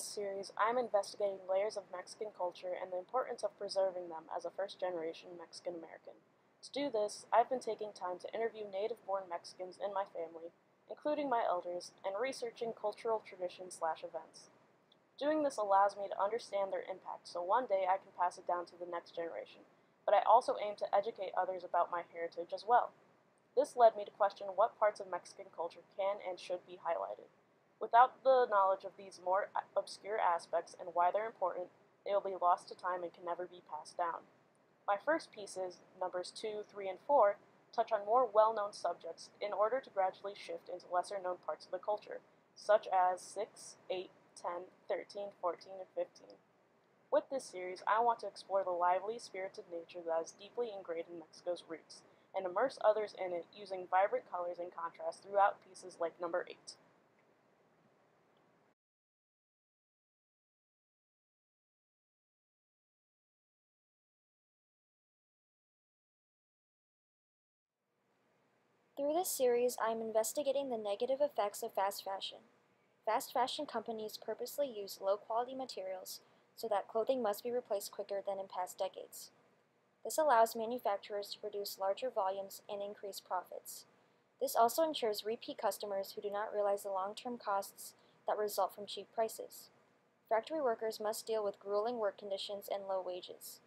this series, I'm investigating layers of Mexican culture and the importance of preserving them as a first generation Mexican American. To do this, I've been taking time to interview native born Mexicans in my family, including my elders, and researching cultural traditions slash events. Doing this allows me to understand their impact so one day I can pass it down to the next generation, but I also aim to educate others about my heritage as well. This led me to question what parts of Mexican culture can and should be highlighted. Without the knowledge of these more obscure aspects and why they're important, they will be lost to time and can never be passed down. My first pieces, numbers 2, 3, and 4, touch on more well-known subjects in order to gradually shift into lesser-known parts of the culture, such as 6, 8, 10, 13, 14, and 15. With this series, I want to explore the lively, spirited nature that is deeply ingrained in Mexico's roots, and immerse others in it using vibrant colors and contrast throughout pieces like number 8. Through this series, I am investigating the negative effects of fast fashion. Fast fashion companies purposely use low quality materials so that clothing must be replaced quicker than in past decades. This allows manufacturers to produce larger volumes and increase profits. This also ensures repeat customers who do not realize the long-term costs that result from cheap prices. Factory workers must deal with grueling work conditions and low wages.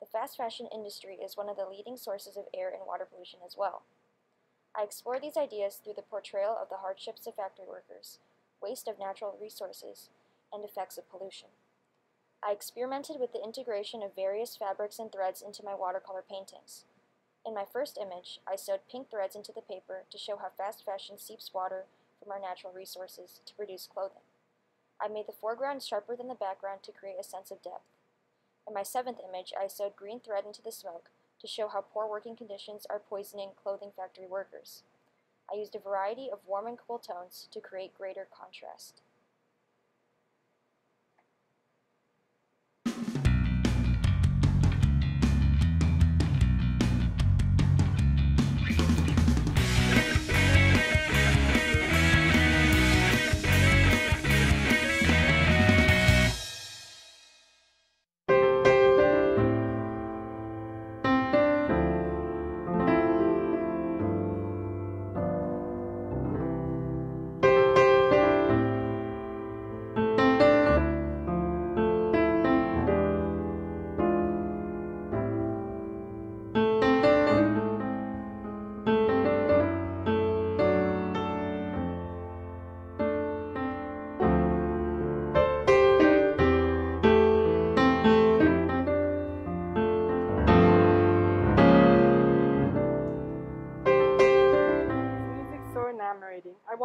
The fast fashion industry is one of the leading sources of air and water pollution as well. I explore these ideas through the portrayal of the hardships of factory workers, waste of natural resources, and effects of pollution. I experimented with the integration of various fabrics and threads into my watercolor paintings. In my first image, I sewed pink threads into the paper to show how fast fashion seeps water from our natural resources to produce clothing. I made the foreground sharper than the background to create a sense of depth. In my seventh image, I sewed green thread into the smoke to show how poor working conditions are poisoning clothing factory workers. I used a variety of warm and cool tones to create greater contrast.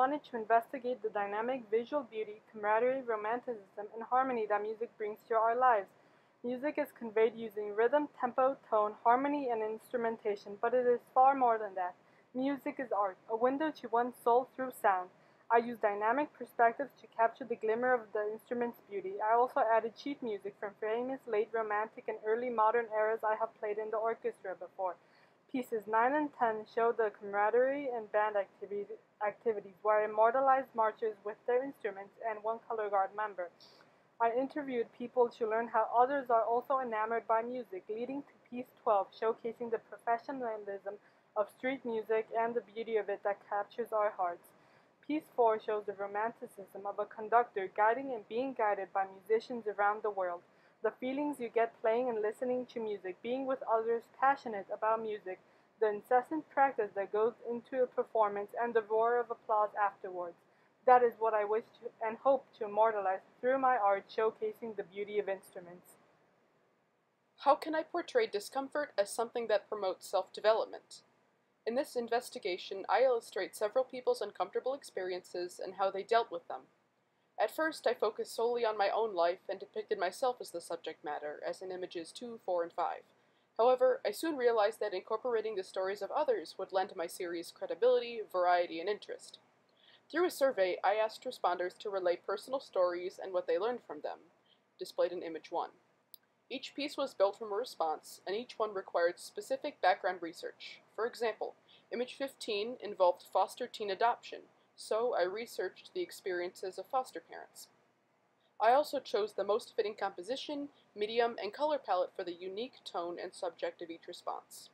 Wanted to investigate the dynamic visual beauty, camaraderie, romanticism, and harmony that music brings to our lives. Music is conveyed using rhythm, tempo, tone, harmony, and instrumentation, but it is far more than that. Music is art, a window to one's soul through sound. I use dynamic perspectives to capture the glimmer of the instrument's beauty. I also added sheet music from famous late romantic and early modern eras I have played in the orchestra before. Pieces 9 and 10 show the camaraderie and band activities, activities where immortalized marchers with their instruments and one color guard member. I interviewed people to learn how others are also enamored by music, leading to Piece 12, showcasing the professionalism of street music and the beauty of it that captures our hearts. Piece 4 shows the romanticism of a conductor guiding and being guided by musicians around the world the feelings you get playing and listening to music, being with others passionate about music, the incessant practice that goes into a performance, and the roar of applause afterwards. That is what I wish to and hope to immortalize through my art showcasing the beauty of instruments. How can I portray discomfort as something that promotes self-development? In this investigation, I illustrate several people's uncomfortable experiences and how they dealt with them. At first, I focused solely on my own life and depicted myself as the subject matter, as in images 2, 4, and 5. However, I soon realized that incorporating the stories of others would lend my series credibility, variety, and interest. Through a survey, I asked responders to relate personal stories and what they learned from them, displayed in image 1. Each piece was built from a response, and each one required specific background research. For example, image 15 involved foster teen adoption, so I researched the experiences of foster parents. I also chose the most fitting composition, medium, and color palette for the unique tone and subject of each response.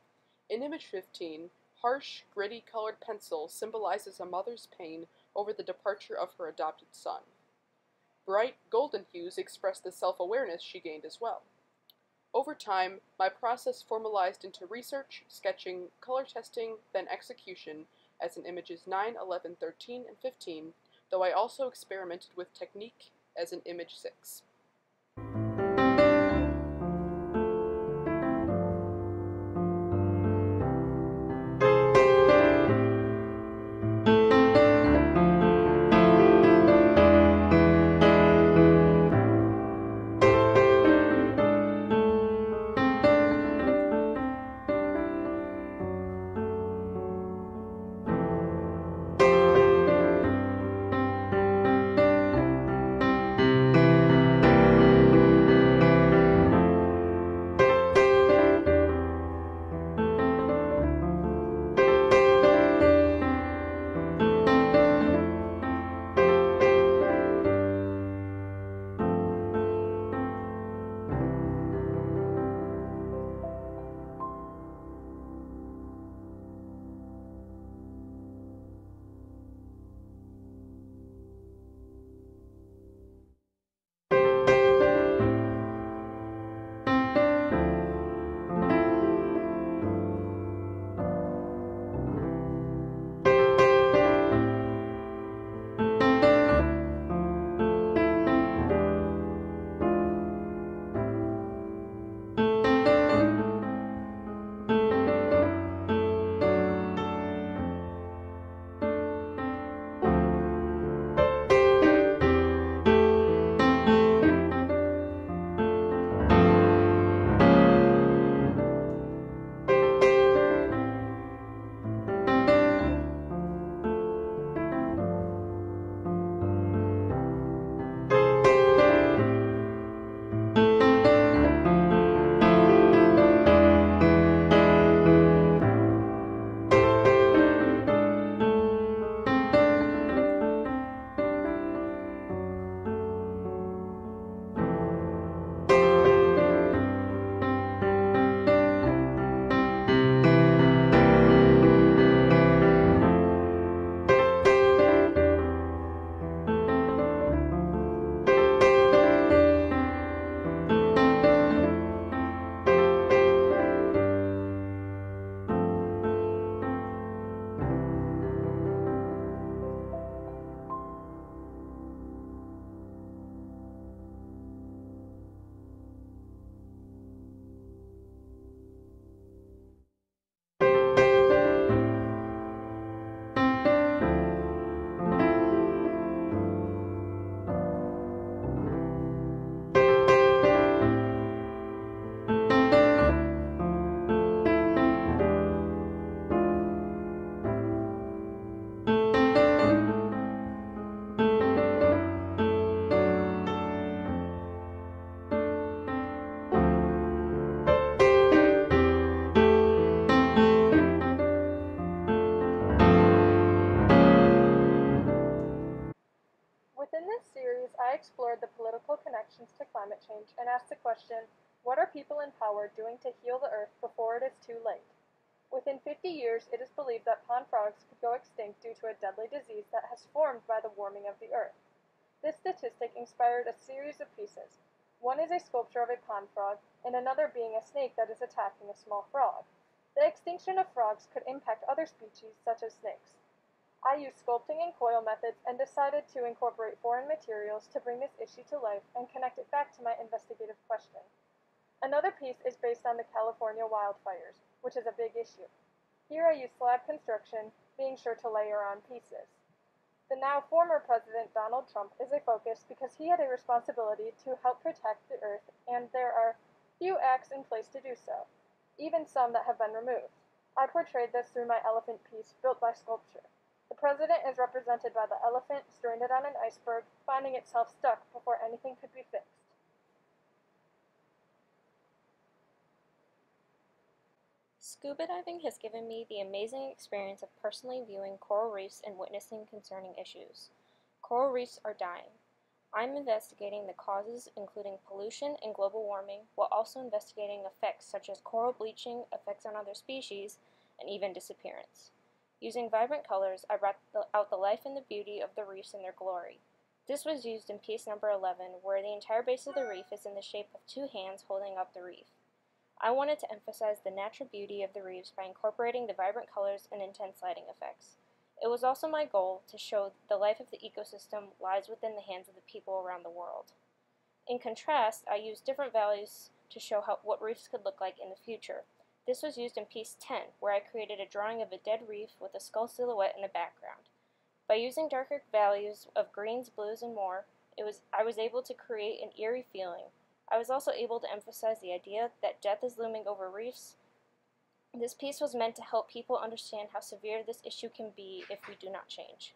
In image 15, harsh, gritty colored pencil symbolizes a mother's pain over the departure of her adopted son. Bright, golden hues express the self-awareness she gained as well. Over time, my process formalized into research, sketching, color testing, then execution, as in images 9, 11, 13, and 15, though I also experimented with technique as in image 6. Connections to climate change and asked the question, what are people in power doing to heal the earth before it is too late? Within 50 years, it is believed that pond frogs could go extinct due to a deadly disease that has formed by the warming of the earth. This statistic inspired a series of pieces. One is a sculpture of a pond frog, and another being a snake that is attacking a small frog. The extinction of frogs could impact other species, such as snakes. I used sculpting and coil methods and decided to incorporate foreign materials to bring this issue to life and connect it back to my investigative question. Another piece is based on the California wildfires, which is a big issue. Here I use slab construction, being sure to layer on pieces. The now former President Donald Trump is a focus because he had a responsibility to help protect the earth, and there are few acts in place to do so, even some that have been removed. I portrayed this through my elephant piece built by sculpture. The president is represented by the elephant stranded on an iceberg, finding itself stuck before anything could be fixed. Scuba diving has given me the amazing experience of personally viewing coral reefs and witnessing concerning issues. Coral reefs are dying. I'm investigating the causes, including pollution and global warming, while also investigating effects such as coral bleaching, effects on other species, and even disappearance. Using vibrant colors, I brought the, out the life and the beauty of the reefs in their glory. This was used in piece number 11, where the entire base of the reef is in the shape of two hands holding up the reef. I wanted to emphasize the natural beauty of the reefs by incorporating the vibrant colors and intense lighting effects. It was also my goal to show that the life of the ecosystem lies within the hands of the people around the world. In contrast, I used different values to show how, what reefs could look like in the future. This was used in piece 10, where I created a drawing of a dead reef with a skull silhouette in the background. By using darker values of greens, blues, and more, it was, I was able to create an eerie feeling. I was also able to emphasize the idea that death is looming over reefs. This piece was meant to help people understand how severe this issue can be if we do not change.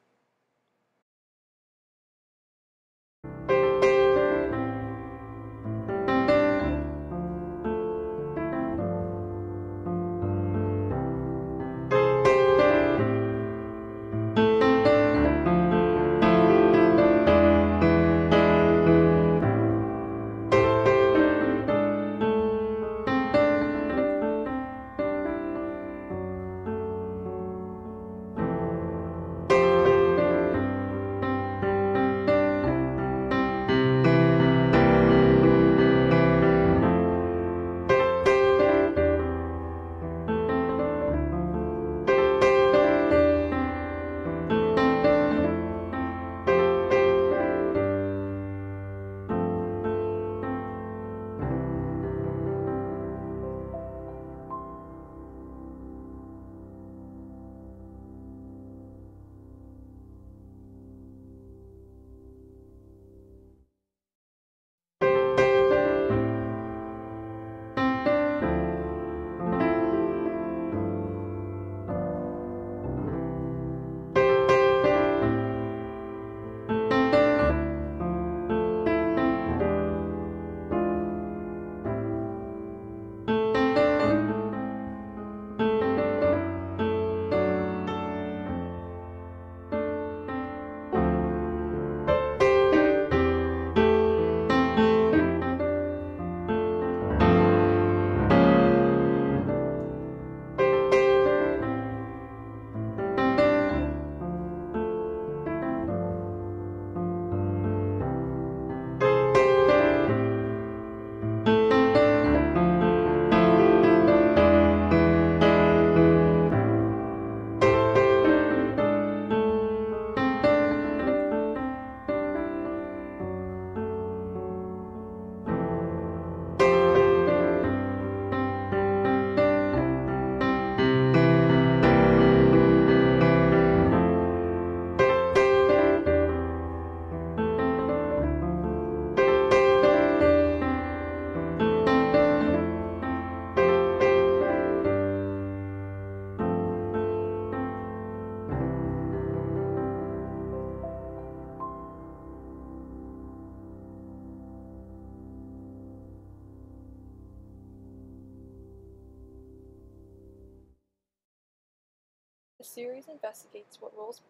Series investigates what roles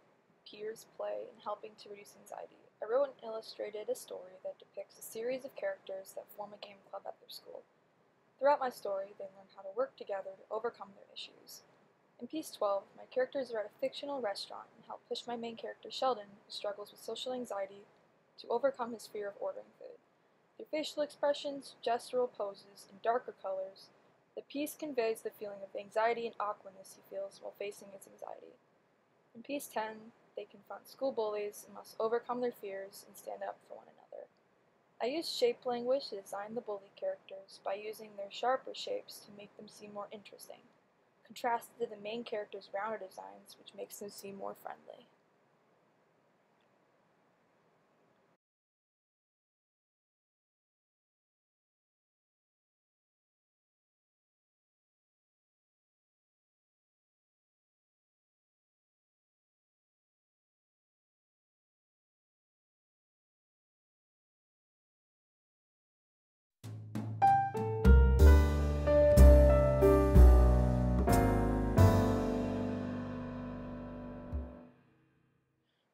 peers play in helping to reduce anxiety. I wrote and illustrated a story that depicts a series of characters that form a game club at their school. Throughout my story, they learn how to work together to overcome their issues. In Piece 12, my characters are at a fictional restaurant and help push my main character Sheldon, who struggles with social anxiety, to overcome his fear of ordering food. Through facial expressions, gestural poses, and darker colors, the piece conveys the feeling of anxiety and awkwardness he feels while facing his anxiety. In Piece 10, they confront school bullies and must overcome their fears and stand up for one another. I used shape language to design the bully characters by using their sharper shapes to make them seem more interesting, contrasted to the main characters' rounder designs, which makes them seem more friendly.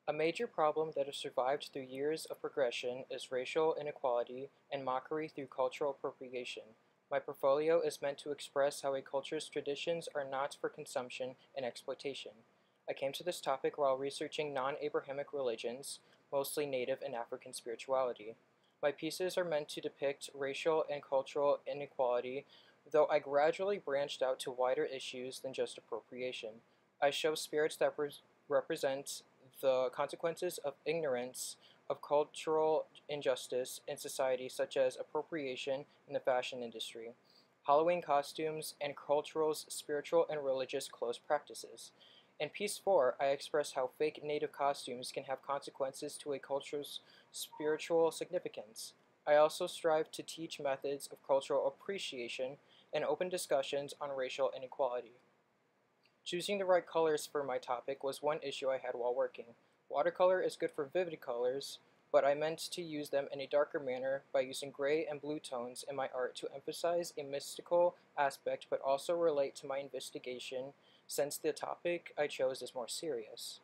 A major problem that has survived through years of progression is racial inequality and mockery through cultural appropriation. My portfolio is meant to express how a culture's traditions are not for consumption and exploitation. I came to this topic while researching non Abrahamic religions, mostly Native and African spirituality. My pieces are meant to depict racial and cultural inequality, though I gradually branched out to wider issues than just appropriation. I show spirits that represent the consequences of ignorance of cultural injustice in society, such as appropriation in the fashion industry, Halloween costumes, and cultural's spiritual and religious close practices. In Piece 4, I express how fake native costumes can have consequences to a culture's spiritual significance. I also strive to teach methods of cultural appreciation and open discussions on racial inequality. Choosing the right colors for my topic was one issue I had while working. Watercolor is good for vivid colors, but I meant to use them in a darker manner by using gray and blue tones in my art to emphasize a mystical aspect but also relate to my investigation since the topic I chose is more serious.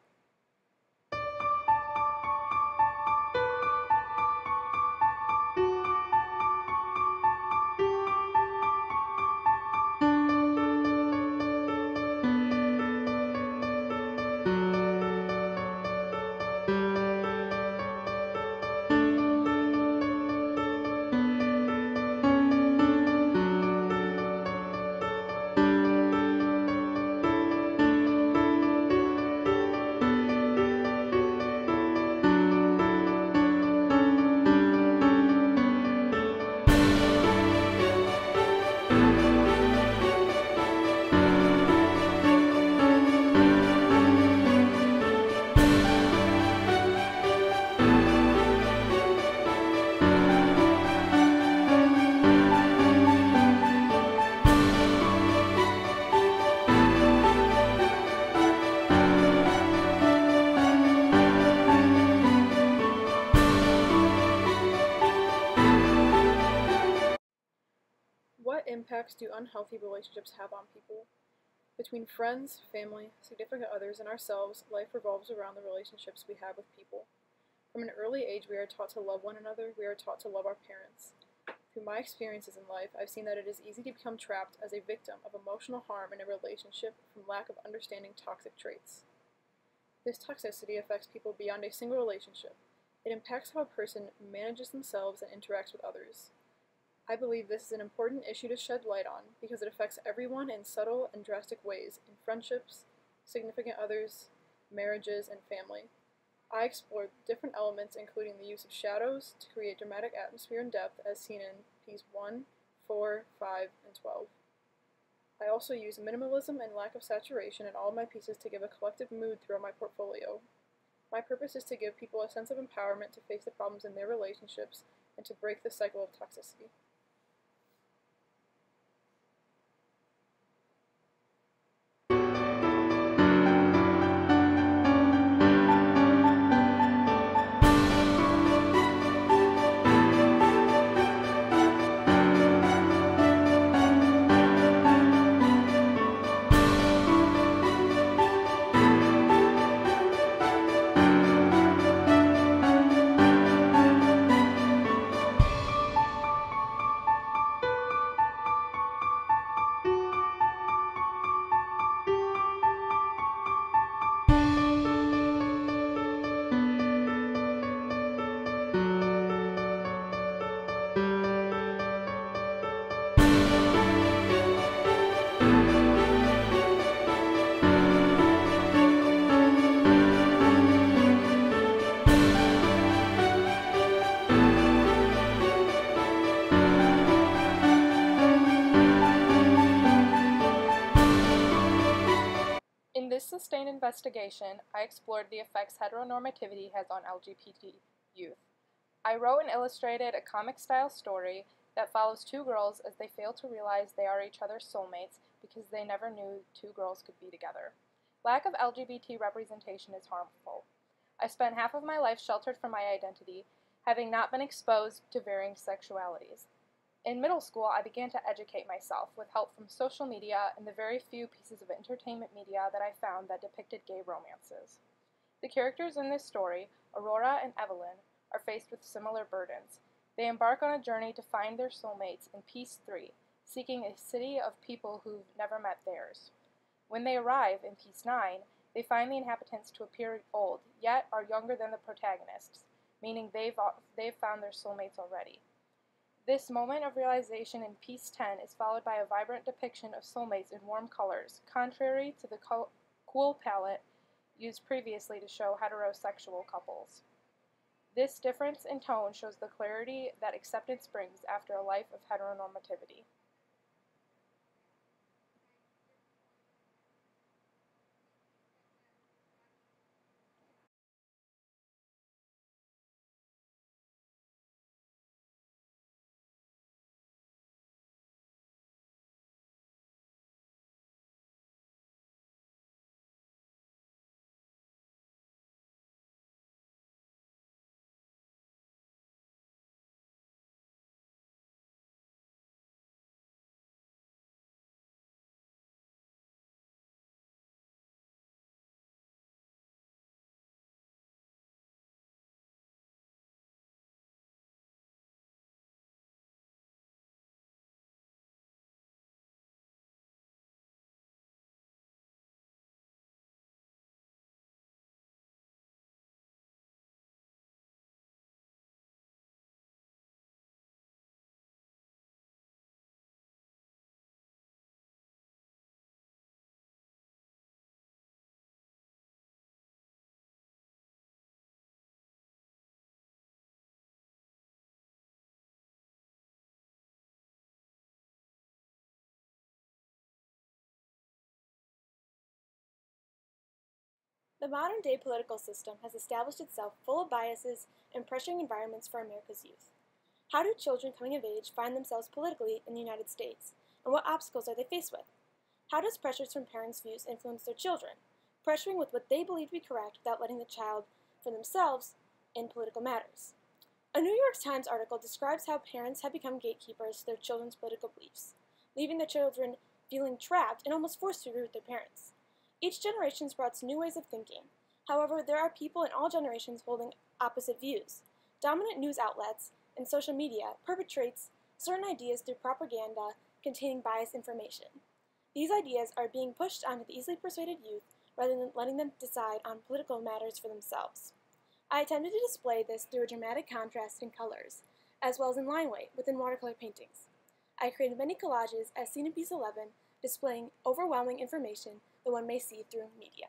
Do unhealthy relationships have on people? Between friends, family, significant others, and ourselves, life revolves around the relationships we have with people. From an early age, we are taught to love one another, we are taught to love our parents. Through my experiences in life, I've seen that it is easy to become trapped as a victim of emotional harm in a relationship from lack of understanding toxic traits. This toxicity affects people beyond a single relationship. It impacts how a person manages themselves and interacts with others. I believe this is an important issue to shed light on because it affects everyone in subtle and drastic ways in friendships, significant others, marriages, and family. I explored different elements including the use of shadows to create dramatic atmosphere and depth as seen in Ps 1, 4, 5, and 12. I also use minimalism and lack of saturation in all my pieces to give a collective mood throughout my portfolio. My purpose is to give people a sense of empowerment to face the problems in their relationships and to break the cycle of toxicity. Investigation, I explored the effects heteronormativity has on LGBT youth. I wrote and illustrated a comic style story that follows two girls as they fail to realize they are each other's soulmates because they never knew two girls could be together. Lack of LGBT representation is harmful. I spent half of my life sheltered from my identity, having not been exposed to varying sexualities. In middle school, I began to educate myself with help from social media and the very few pieces of entertainment media that I found that depicted gay romances. The characters in this story, Aurora and Evelyn, are faced with similar burdens. They embark on a journey to find their soulmates in Piece 3, seeking a city of people who've never met theirs. When they arrive in Piece 9, they find the inhabitants to appear old, yet are younger than the protagonists, meaning they've, they've found their soulmates already. This moment of realization in piece 10 is followed by a vibrant depiction of soulmates in warm colors, contrary to the cool palette used previously to show heterosexual couples. This difference in tone shows the clarity that acceptance brings after a life of heteronormativity. The modern day political system has established itself full of biases and pressuring environments for America's youth. How do children coming of age find themselves politically in the United States, and what obstacles are they faced with? How does pressures from parents' views influence their children, pressuring with what they believe to be correct without letting the child for themselves in political matters? A New York Times article describes how parents have become gatekeepers to their children's political beliefs, leaving their children feeling trapped and almost forced to agree with their parents. Each generation brought new ways of thinking. However, there are people in all generations holding opposite views. Dominant news outlets and social media perpetrates certain ideas through propaganda containing biased information. These ideas are being pushed onto the easily persuaded youth rather than letting them decide on political matters for themselves. I attempted to display this through a dramatic contrast in colors, as well as in line weight within watercolor paintings. I created many collages as seen in Piece 11, displaying overwhelming information one may see through media.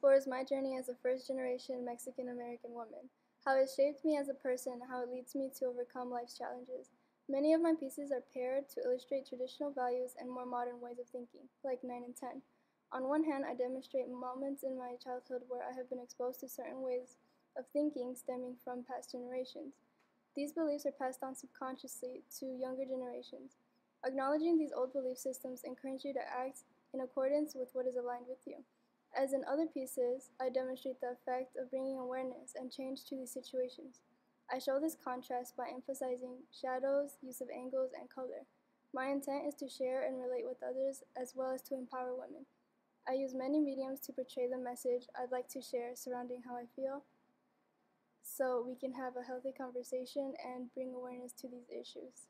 Explores my journey as a first generation Mexican American woman, how it shaped me as a person, and how it leads me to overcome life's challenges. Many of my pieces are paired to illustrate traditional values and more modern ways of thinking, like 9 and 10. On one hand, I demonstrate moments in my childhood where I have been exposed to certain ways of thinking stemming from past generations. These beliefs are passed on subconsciously to younger generations. Acknowledging these old belief systems encourages you to act in accordance with what is aligned with you. As in other pieces, I demonstrate the effect of bringing awareness and change to these situations. I show this contrast by emphasizing shadows, use of angles, and color. My intent is to share and relate with others as well as to empower women. I use many mediums to portray the message I'd like to share surrounding how I feel so we can have a healthy conversation and bring awareness to these issues.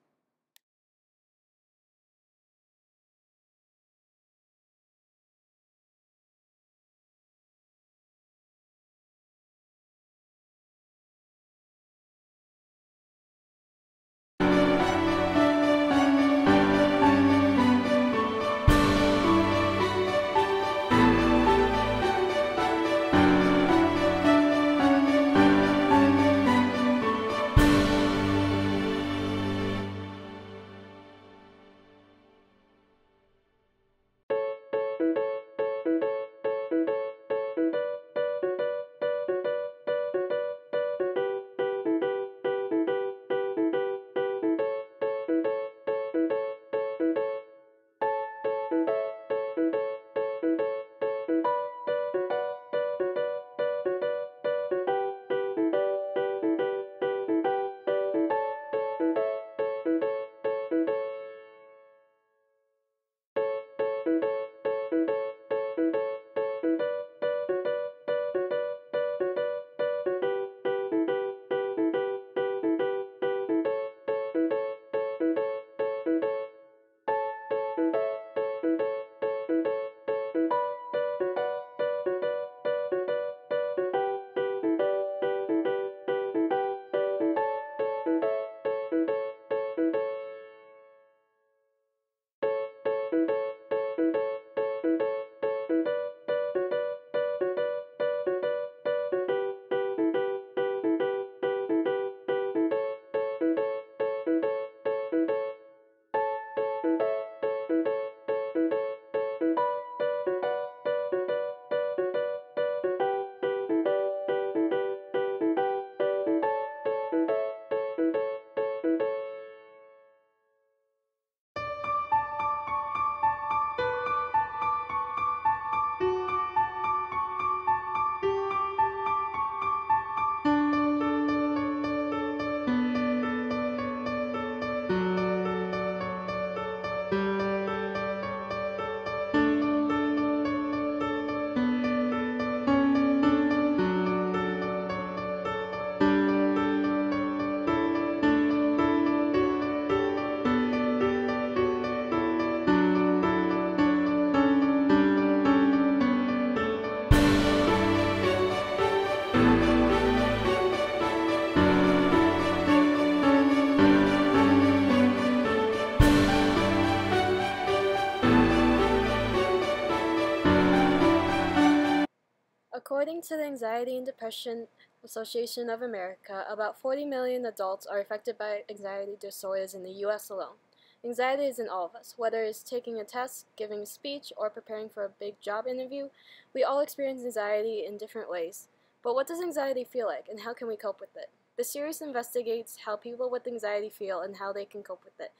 According to the Anxiety and Depression Association of America, about 40 million adults are affected by anxiety disorders in the U.S. alone. Anxiety is in all of us. Whether it's taking a test, giving a speech, or preparing for a big job interview, we all experience anxiety in different ways. But what does anxiety feel like, and how can we cope with it? The series investigates how people with anxiety feel and how they can cope with it.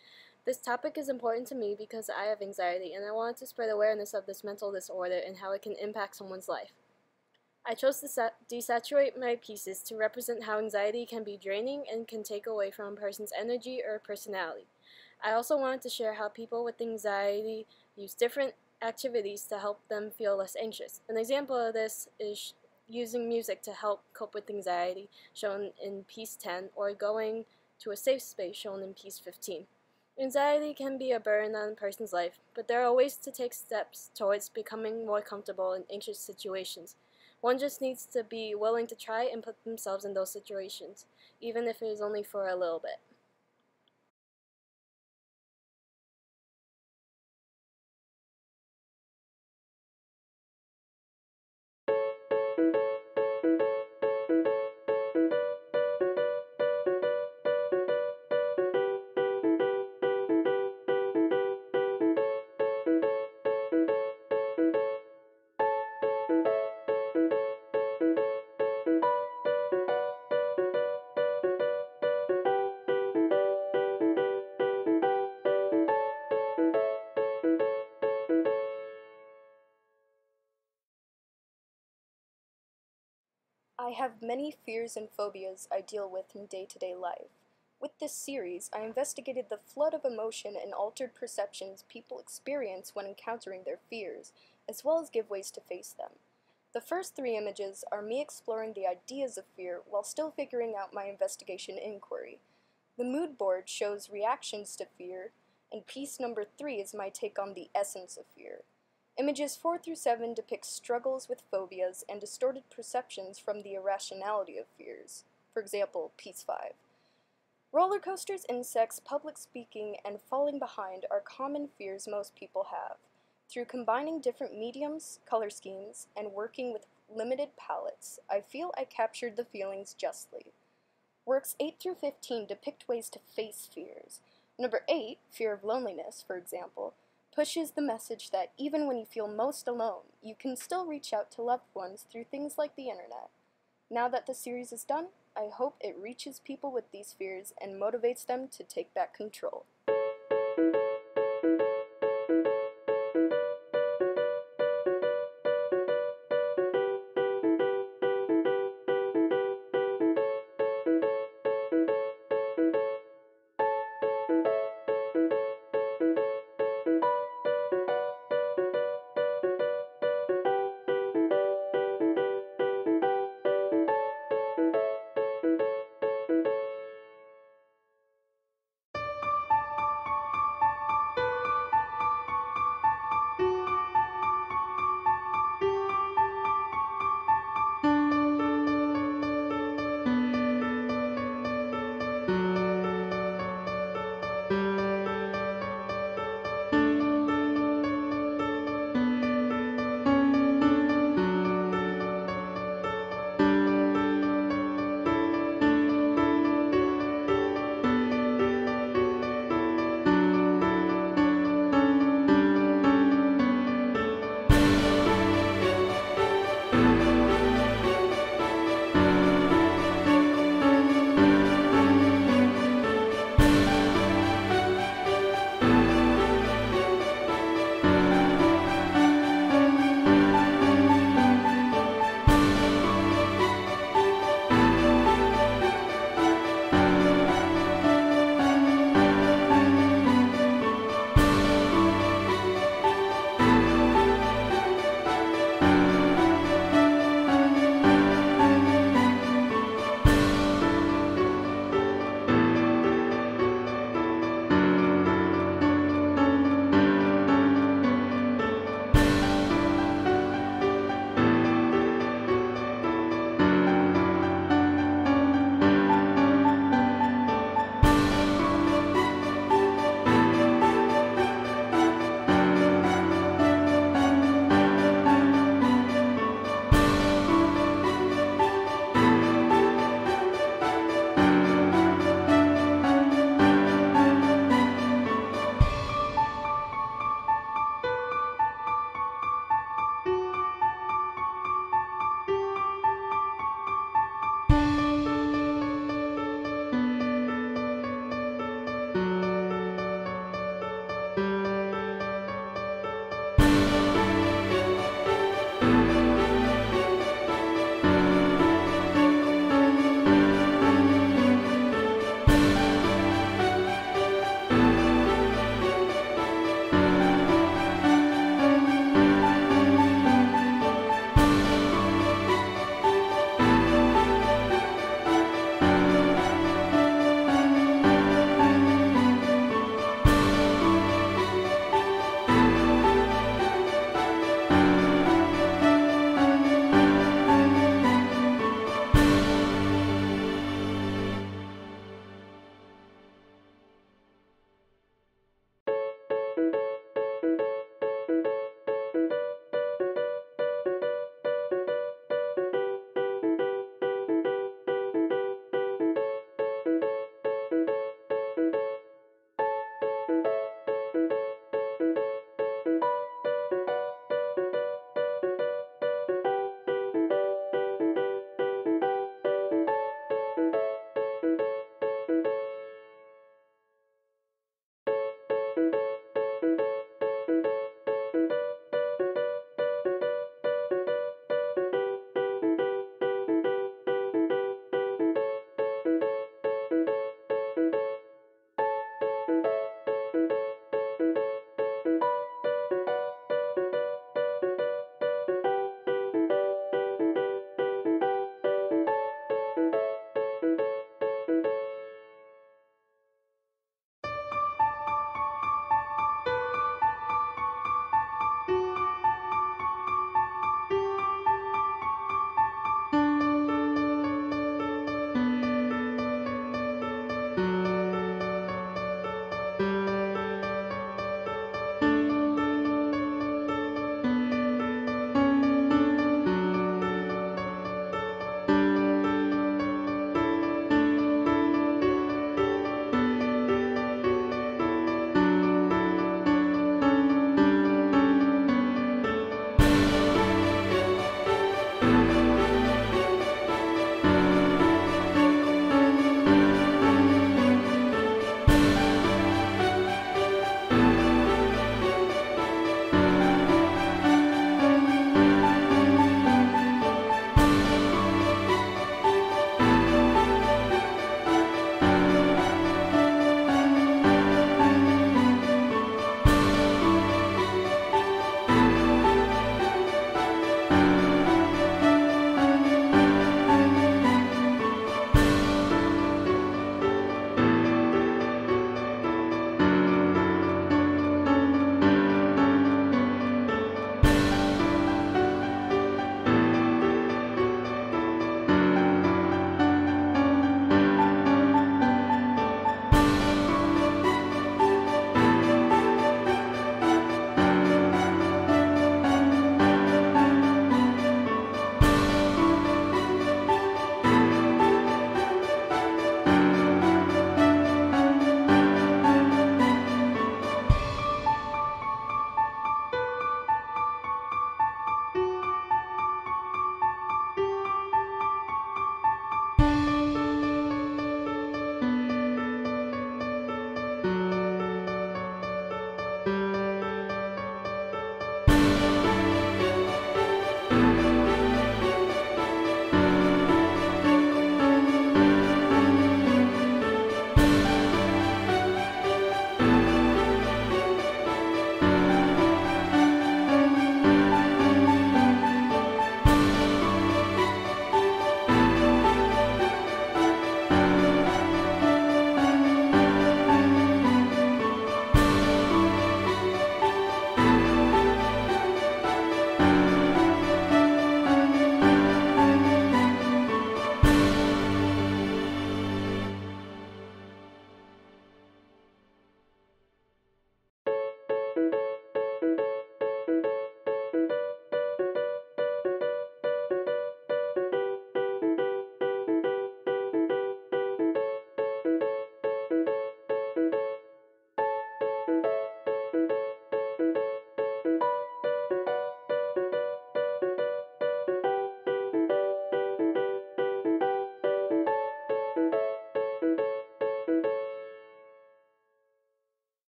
This topic is important to me because I have anxiety, and I wanted to spread awareness of this mental disorder and how it can impact someone's life. I chose to desaturate my pieces to represent how anxiety can be draining and can take away from a person's energy or personality. I also wanted to share how people with anxiety use different activities to help them feel less anxious. An example of this is using music to help cope with anxiety, shown in piece 10, or going to a safe space, shown in piece 15. Anxiety can be a burden on a person's life, but there are ways to take steps towards becoming more comfortable in anxious situations. One just needs to be willing to try and put themselves in those situations, even if it is only for a little bit. I have many fears and phobias I deal with in day to day life. With this series, I investigated the flood of emotion and altered perceptions people experience when encountering their fears, as well as give ways to face them. The first three images are me exploring the ideas of fear while still figuring out my investigation inquiry. The mood board shows reactions to fear, and piece number three is my take on the essence of fear. Images 4 through 7 depict struggles with phobias and distorted perceptions from the irrationality of fears. For example, piece 5. Roller coasters, insects, public speaking, and falling behind are common fears most people have. Through combining different mediums, color schemes, and working with limited palettes, I feel I captured the feelings justly. Works 8 through 15 depict ways to face fears. Number 8, fear of loneliness, for example, pushes the message that even when you feel most alone, you can still reach out to loved ones through things like the internet. Now that the series is done, I hope it reaches people with these fears and motivates them to take back control.